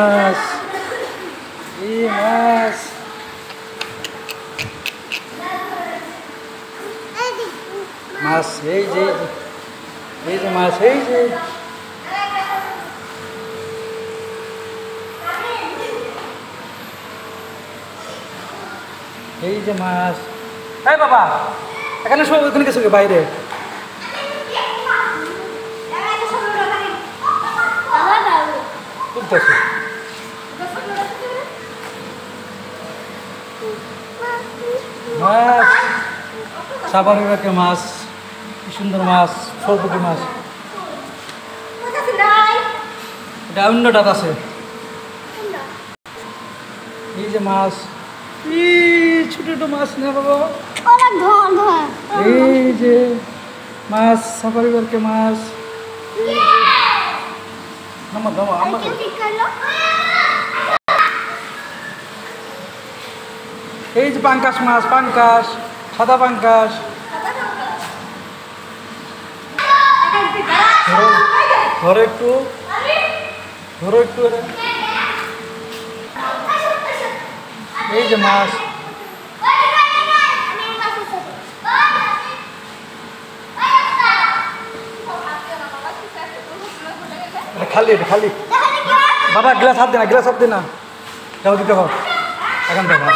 মাছ এই মাছ মাছ এই যে এই যে- এই যে মাছ এই যে এই যে মাছ এই বাবা এখানে সব ওখানে গেছো কি বাইরে। তুলতেছো। মাছ। সাবার বিভাগে মাছ কি সুন্দর মাছ সরপুটি মাছ। এটা অন্য ডাক আছে। এই যে মাছ এই ছোট ছোট মাছ না বাবা। এই যে মাছ সাফারি পার্কে মাছ। আমার দাও আমার এই যে পাঙ্কাশ মাছ, পাঙ্কাশ, সাদা পাঙ্কাশ। ধরো একটু ধরো একটু এই যে মাছ। খালি খালি। বাবা, গ্লাস হাত দে না, গ্লাস হাত দে না। যাও এখন দেখো